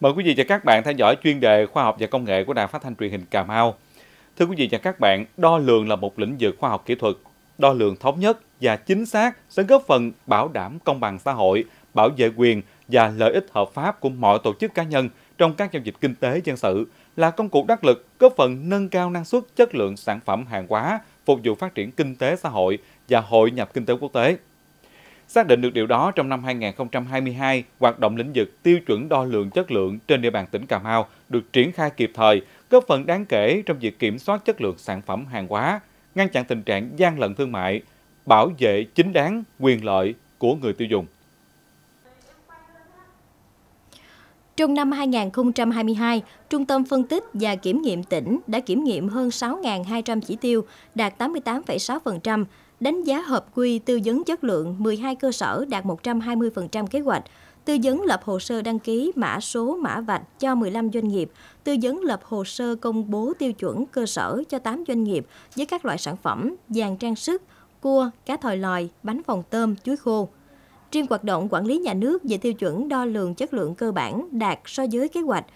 Mời quý vị và các bạn theo dõi chuyên đề khoa học và công nghệ của Đài Phát thanh Truyền hình Cà Mau. Thưa quý vị và các bạn, đo lường là một lĩnh vực khoa học kỹ thuật. Đo lường thống nhất và chính xác sẽ góp phần bảo đảm công bằng xã hội, bảo vệ quyền và lợi ích hợp pháp của mọi tổ chức cá nhân trong các giao dịch kinh tế dân sự là công cụ đắc lực góp phần nâng cao năng suất chất lượng sản phẩm hàng hóa phục vụ phát triển kinh tế xã hội và hội nhập kinh tế quốc tế. Xác định được điều đó trong năm 2022, hoạt động lĩnh vực tiêu chuẩn đo lường chất lượng trên địa bàn tỉnh Cà Mau được triển khai kịp thời, góp phần đáng kể trong việc kiểm soát chất lượng sản phẩm hàng hóa, ngăn chặn tình trạng gian lận thương mại, bảo vệ chính đáng quyền lợi của người tiêu dùng. Trong năm 2022, Trung tâm Phân tích và Kiểm nghiệm tỉnh đã kiểm nghiệm hơn 6.200 chỉ tiêu, đạt 88,6%, đánh giá hợp quy tư vấn chất lượng 12 cơ sở đạt 120% kế hoạch, tư vấn lập hồ sơ đăng ký mã số mã vạch cho 15 doanh nghiệp, tư vấn lập hồ sơ công bố tiêu chuẩn cơ sở cho 8 doanh nghiệp với các loại sản phẩm vàng trang sức, cua, cá thòi lòi, bánh phồng tôm, chuối khô. Riêng hoạt động quản lý nhà nước về tiêu chuẩn đo lường chất lượng cơ bản đạt so với kế hoạch.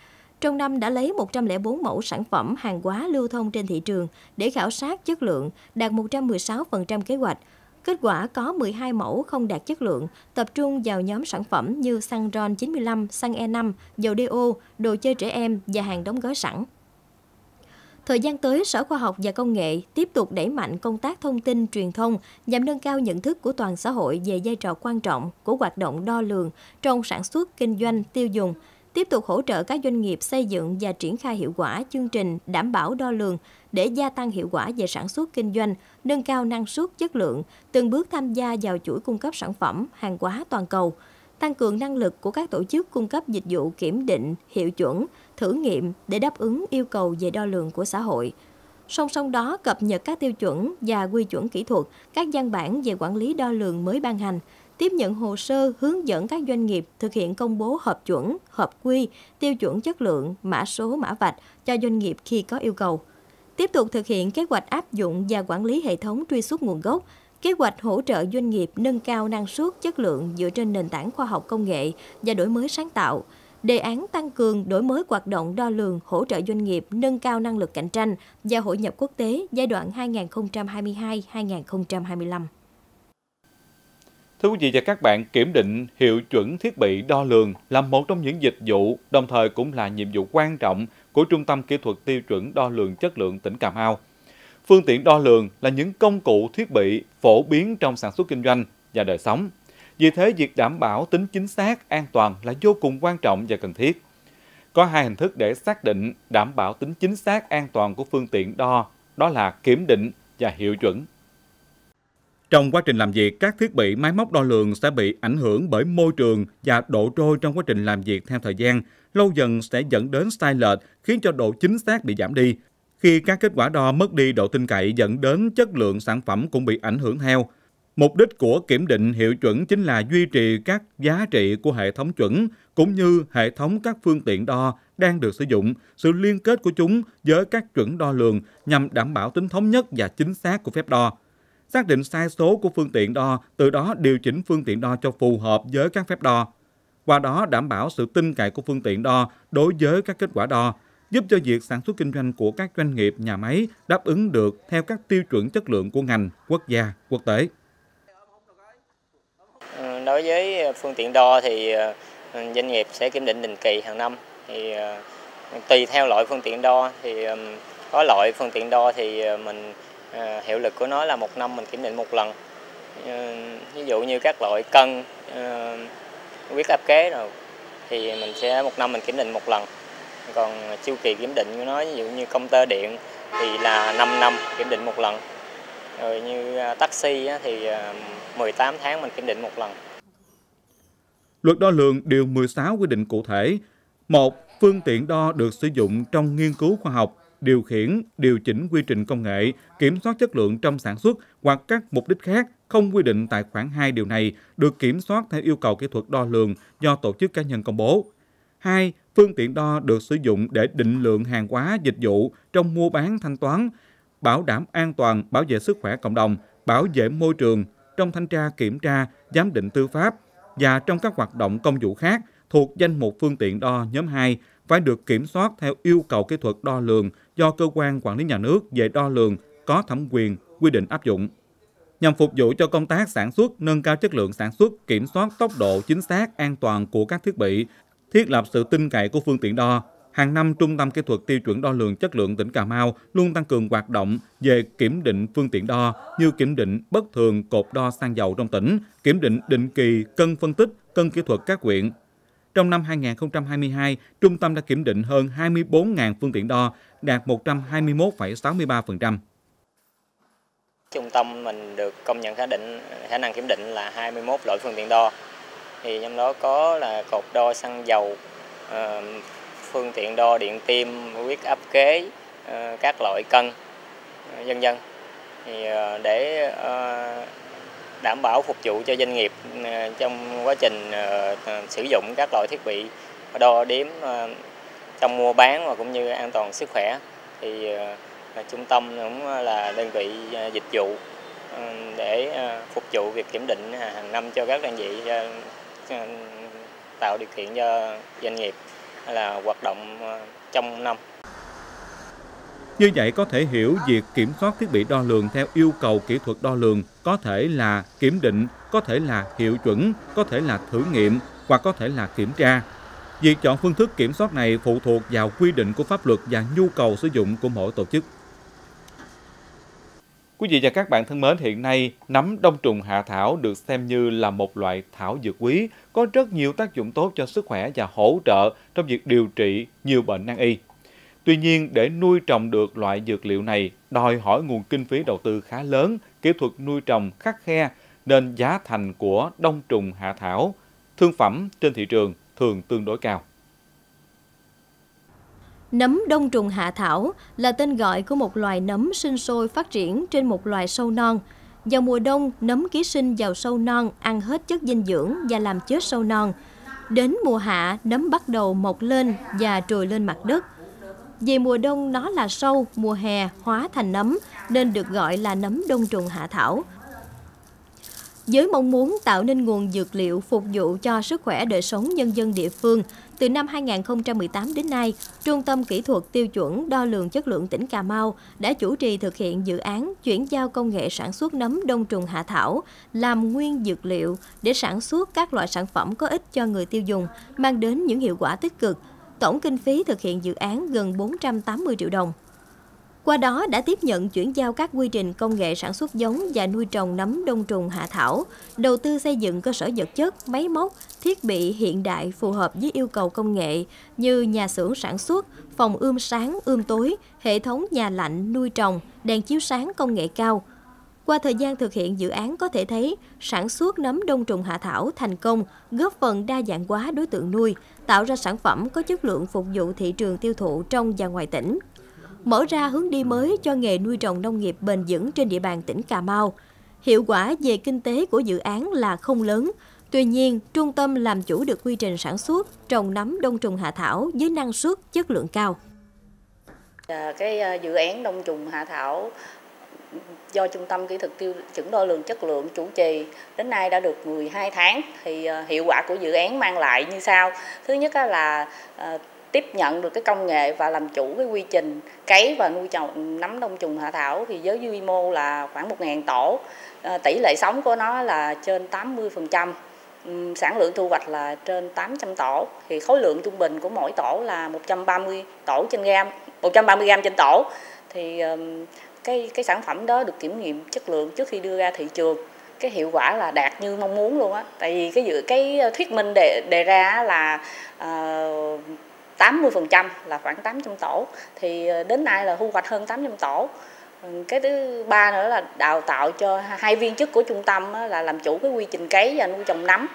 Trong năm đã lấy 104 mẫu sản phẩm hàng hóa lưu thông trên thị trường để khảo sát chất lượng, đạt 116% kế hoạch. Kết quả có 12 mẫu không đạt chất lượng, tập trung vào nhóm sản phẩm như xăng RON 95, xăng E5, dầu DO, đồ chơi trẻ em và hàng đóng gói sẵn. Thời gian tới, Sở Khoa học và Công nghệ tiếp tục đẩy mạnh công tác thông tin truyền thông nhằm nâng cao nhận thức của toàn xã hội về vai trò quan trọng của hoạt động đo lường trong sản xuất, kinh doanh, tiêu dùng, tiếp tục hỗ trợ các doanh nghiệp xây dựng và triển khai hiệu quả chương trình đảm bảo đo lường để gia tăng hiệu quả về sản xuất kinh doanh, nâng cao năng suất chất lượng, từng bước tham gia vào chuỗi cung cấp sản phẩm, hàng hóa toàn cầu, tăng cường năng lực của các tổ chức cung cấp dịch vụ kiểm định, hiệu chuẩn, thử nghiệm để đáp ứng yêu cầu về đo lường của xã hội. Song song đó, cập nhật các tiêu chuẩn và quy chuẩn kỹ thuật, các văn bản về quản lý đo lường mới ban hành, tiếp nhận hồ sơ hướng dẫn các doanh nghiệp thực hiện công bố hợp chuẩn, hợp quy, tiêu chuẩn chất lượng, mã số, mã vạch cho doanh nghiệp khi có yêu cầu. Tiếp tục thực hiện kế hoạch áp dụng và quản lý hệ thống truy xuất nguồn gốc, kế hoạch hỗ trợ doanh nghiệp nâng cao năng suất chất lượng dựa trên nền tảng khoa học công nghệ và đổi mới sáng tạo, đề án tăng cường đổi mới hoạt động đo lường hỗ trợ doanh nghiệp nâng cao năng lực cạnh tranh và hội nhập quốc tế giai đoạn 2022-2025. Thưa quý vị và các bạn, kiểm định hiệu chuẩn thiết bị đo lường là một trong những dịch vụ, đồng thời cũng là nhiệm vụ quan trọng của Trung tâm Kỹ thuật Tiêu chuẩn Đo lường Chất lượng tỉnh Cà Mau. Phương tiện đo lường là những công cụ thiết bị phổ biến trong sản xuất kinh doanh và đời sống. Vì thế, việc đảm bảo tính chính xác, an toàn là vô cùng quan trọng và cần thiết. Có hai hình thức để xác định đảm bảo tính chính xác, an toàn của phương tiện đo, đó là kiểm định và hiệu chuẩn. Trong quá trình làm việc, các thiết bị máy móc đo lường sẽ bị ảnh hưởng bởi môi trường và độ trôi trong quá trình làm việc theo thời gian, lâu dần sẽ dẫn đến sai lệch khiến cho độ chính xác bị giảm đi. Khi các kết quả đo mất đi độ tin cậy dẫn đến chất lượng sản phẩm cũng bị ảnh hưởng theo. Mục đích của kiểm định hiệu chuẩn chính là duy trì các giá trị của hệ thống chuẩn cũng như hệ thống các phương tiện đo đang được sử dụng, sự liên kết của chúng với các chuẩn đo lường nhằm đảm bảo tính thống nhất và chính xác của phép đo. Xác định sai số của phương tiện đo, từ đó điều chỉnh phương tiện đo cho phù hợp với các phép đo. Qua đó đảm bảo sự tin cậy của phương tiện đo đối với các kết quả đo, giúp cho việc sản xuất kinh doanh của các doanh nghiệp, nhà máy đáp ứng được theo các tiêu chuẩn chất lượng của ngành, quốc gia, quốc tế. Ừ, đối với phương tiện đo thì ờ, doanh nghiệp sẽ kiểm định định kỳ hàng năm. Thì ờ, tùy theo loại phương tiện đo thì có loại phương tiện đo thì ờ, mình À, hiệu lực của nó là một năm mình kiểm định một lần. Ờ, ví dụ như các loại cân, ờ, huyết áp kế rồi thì mình sẽ một năm mình kiểm định một lần. Còn chu kỳ kiểm định của nó ví dụ như công tơ điện thì là 5 năm kiểm định một lần. Rồi như à, taxi thì ờ, 18 tháng mình kiểm định một lần. Luật đo lường điều 16 quy định cụ thể. Một, phương tiện đo được sử dụng trong nghiên cứu khoa học, điều khiển, điều chỉnh quy trình công nghệ, kiểm soát chất lượng trong sản xuất hoặc các mục đích khác không quy định tại khoản 2 điều này được kiểm soát theo yêu cầu kỹ thuật đo lường do tổ chức cá nhân công bố. 2. Phương tiện đo được sử dụng để định lượng hàng hóa, dịch vụ trong mua bán thanh toán, bảo đảm an toàn, bảo vệ sức khỏe cộng đồng, bảo vệ môi trường, trong thanh tra kiểm tra, giám định tư pháp và trong các hoạt động công vụ khác thuộc danh mục phương tiện đo nhóm 2 phải được kiểm soát theo yêu cầu kỹ thuật đo lường do cơ quan quản lý nhà nước về đo lường có thẩm quyền quy định áp dụng. Nhằm phục vụ cho công tác sản xuất, nâng cao chất lượng sản xuất, kiểm soát tốc độ chính xác, an toàn của các thiết bị, thiết lập sự tin cậy của phương tiện đo, hàng năm Trung tâm Kỹ thuật Tiêu chuẩn Đo lường Chất lượng tỉnh Cà Mau luôn tăng cường hoạt động về kiểm định phương tiện đo như kiểm định bất thường cột đo xăng dầu trong tỉnh, kiểm định định kỳ cân phân tích, cân kỹ thuật các quyện. Trong năm 2022, trung tâm đã kiểm định hơn 24.000 phương tiện đo, đạt 121,63%. Trung tâm mình được công nhận khả định khả năng kiểm định là 21 loại phương tiện đo. Thì trong đó có là cột đo xăng dầu, ờ, phương tiện đo điện tim, huyết áp kế, ờ, các loại cân, ờ, dân dân. Thì để đảm bảo phục vụ cho doanh nghiệp ờ, trong quá trình ờ, ờ, sử dụng các loại thiết bị đo đếm trong mua bán và cũng như an toàn sức khỏe thì trung tâm cũng là đơn vị dịch vụ để phục vụ việc kiểm định hàng năm cho các đơn vị tạo điều kiện cho doanh nghiệp là hoạt động trong năm. Như vậy có thể hiểu việc kiểm soát thiết bị đo lường theo yêu cầu kỹ thuật đo lường có thể là kiểm định, có thể là hiệu chuẩn, có thể là thử nghiệm hoặc có thể là kiểm tra. Việc chọn phương thức kiểm soát này phụ thuộc vào quy định của pháp luật và nhu cầu sử dụng của mỗi tổ chức. Quý vị và các bạn thân mến, hiện nay nấm đông trùng hạ thảo được xem như là một loại thảo dược quý, có rất nhiều tác dụng tốt cho sức khỏe và hỗ trợ trong việc điều trị nhiều bệnh nan y. Tuy nhiên, để nuôi trồng được loại dược liệu này đòi hỏi nguồn kinh phí đầu tư khá lớn, kỹ thuật nuôi trồng khắc khe, nên giá thành của đông trùng hạ thảo, thương phẩm trên thị trường thường tương đối cao. Nấm đông trùng hạ thảo là tên gọi của một loài nấm sinh sôi phát triển trên một loài sâu non. Vào mùa đông, nấm ký sinh vào sâu non ăn hết chất dinh dưỡng và làm chết sâu non. Đến mùa hạ, nấm bắt đầu mọc lên và trồi lên mặt đất. Vì mùa đông nó là sâu, mùa hè hóa thành nấm nên được gọi là nấm đông trùng hạ thảo. Với mong muốn tạo nên nguồn dược liệu phục vụ cho sức khỏe đời sống nhân dân địa phương, từ năm 2018 đến nay, Trung tâm Kỹ thuật Tiêu chuẩn Đo lường Chất lượng tỉnh Cà Mau đã chủ trì thực hiện dự án chuyển giao công nghệ sản xuất nấm đông trùng hạ thảo làm nguyên dược liệu để sản xuất các loại sản phẩm có ích cho người tiêu dùng, mang đến những hiệu quả tích cực. Tổng kinh phí thực hiện dự án gần 480 triệu đồng. Qua đó đã tiếp nhận chuyển giao các quy trình công nghệ sản xuất giống và nuôi trồng nấm đông trùng hạ thảo, đầu tư xây dựng cơ sở vật chất, máy móc, thiết bị hiện đại phù hợp với yêu cầu công nghệ như nhà xưởng sản xuất, phòng ươm sáng, ươm tối, hệ thống nhà lạnh, nuôi trồng, đèn chiếu sáng công nghệ cao. Qua thời gian thực hiện dự án có thể thấy, sản xuất nấm đông trùng hạ thảo thành công, góp phần đa dạng hóa đối tượng nuôi, tạo ra sản phẩm có chất lượng phục vụ thị trường tiêu thụ trong và ngoài tỉnh mở ra hướng đi mới cho nghề nuôi trồng nông nghiệp bền vững trên địa bàn tỉnh Cà Mau. Hiệu quả về kinh tế của dự án là không lớn, Tuy nhiên, trung tâm làm chủ được quy trình sản xuất trồng nấm đông trùng hạ thảo với năng suất chất lượng cao. À, cái à, dự án đông trùng hạ thảo do Trung tâm Kỹ thuật tiêu chuẩn đo lường chất lượng chủ trì, đến nay đã được 12 tháng. Thì ờ, hiệu quả của dự án mang lại như sau. Thứ nhất là ờ, tiếp nhận được cái công nghệ và làm chủ cái quy trình cấy và nuôi trồng, nấm đông trùng hạ thảo thì với quy mô là khoảng 1.000 tổ. Ờ, tỷ lệ sống của nó là trên 80% sản lượng thu hoạch là trên 800 tổ. Thì khối lượng trung bình của mỗi tổ là 130 tổ trên gam 130 gram trên tổ. Thì cái cái sản phẩm đó được kiểm nghiệm chất lượng trước khi đưa ra thị trường. Cái hiệu quả là đạt như mong muốn luôn á. Tại vì cái dự cái ờ, thuyết minh đề đề ra là ờ, uh, 80% là khoảng 800 tổ. Thì ờ, đến nay là thu hoạch hơn 800 tổ. Ừ, cái thứ ba nữa là đào tạo cho hai viên chức của trung tâm là làm chủ cái quy trình cấy và nuôi trồng nấm.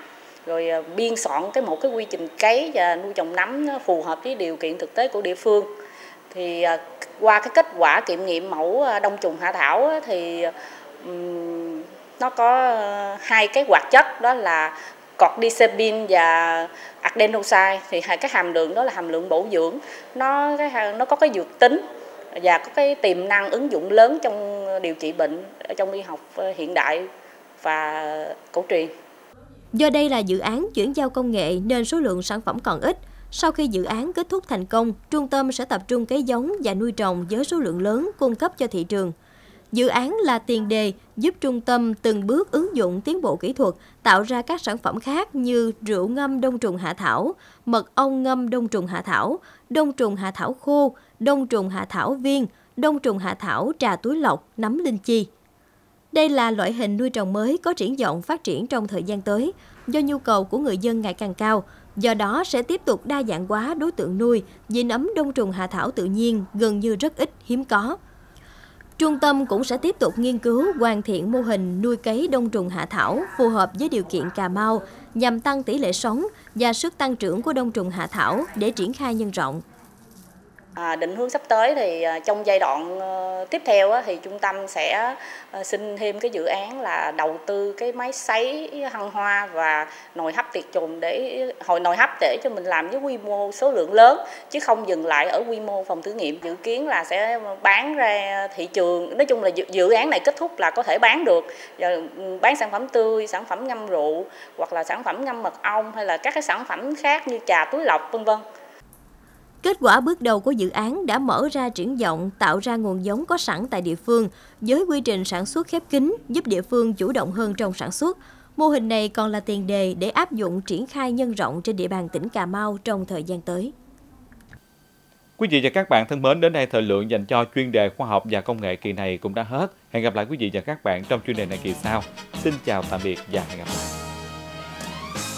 Rồi biên soạn cái một cái quy trình cấy và nuôi trồng nấm phù hợp với điều kiện thực tế của địa phương thì à, qua cái kết quả kiểm nghiệm mẫu à, đông trùng hạ thảo thì nó có ờ, hai cái hoạt chất, đó là cordycepin và adenosine thì hai cái hàm lượng đó là hàm lượng bổ dưỡng nó cái nó có cái dược tính và có cái tiềm năng ứng dụng lớn trong điều trị bệnh trong y học ờ, hiện đại và cổ truyền. Do đây là dự án chuyển giao công nghệ nên số lượng sản phẩm còn ít. Sau khi dự án kết thúc thành công, trung tâm sẽ tập trung cấy giống và nuôi trồng với số lượng lớn cung cấp cho thị trường. Dự án là tiền đề giúp trung tâm từng bước ứng dụng tiến bộ kỹ thuật, tạo ra các sản phẩm khác như rượu ngâm đông trùng hạ thảo, mật ong ngâm đông trùng hạ thảo, đông trùng hạ thảo khô, đông trùng hạ thảo viên, đông trùng hạ thảo trà túi lọc, nấm linh chi. Đây là loại hình nuôi trồng mới có triển vọng phát triển trong thời gian tới, do nhu cầu của người dân ngày càng cao, do đó sẽ tiếp tục đa dạng hóa đối tượng nuôi vì nấm đông trùng hạ thảo tự nhiên gần như rất ít, hiếm có. Trung tâm cũng sẽ tiếp tục nghiên cứu hoàn thiện mô hình nuôi cấy đông trùng hạ thảo phù hợp với điều kiện Cà Mau nhằm tăng tỷ lệ sống và sức tăng trưởng của đông trùng hạ thảo để triển khai nhân rộng. À, định hướng sắp tới thì à, trong giai đoạn ờ, tiếp theo thì trung tâm sẽ ờ, xin thêm cái dự án là đầu tư cái máy sấy hăng hoa và nồi hấp tiệt trùng để hồi nồi hấp để cho mình làm với quy mô số lượng lớn chứ không dừng lại ở quy mô phòng thử nghiệm. Dự kiến là sẽ bán ra thị trường nói chung là dự, dự án này kết thúc là có thể bán được ừ, bán sản phẩm tươi sản phẩm ngâm rượu hoặc là sản phẩm ngâm mật ong hay là các cái sản phẩm khác như trà túi lọc vân vân. Kết quả bước đầu của dự án đã mở ra triển vọng tạo ra nguồn giống có sẵn tại địa phương với quy trình sản xuất khép kín giúp địa phương chủ động hơn trong sản xuất. Mô hình này còn là tiền đề để áp dụng triển khai nhân rộng trên địa bàn tỉnh Cà Mau trong thời gian tới. Quý vị và các bạn thân mến, đến đây thời lượng dành cho chuyên đề khoa học và công nghệ kỳ này cũng đã hết. Hẹn gặp lại quý vị và các bạn trong chuyên đề này kỳ sau. Xin chào tạm biệt và hẹn gặp lại.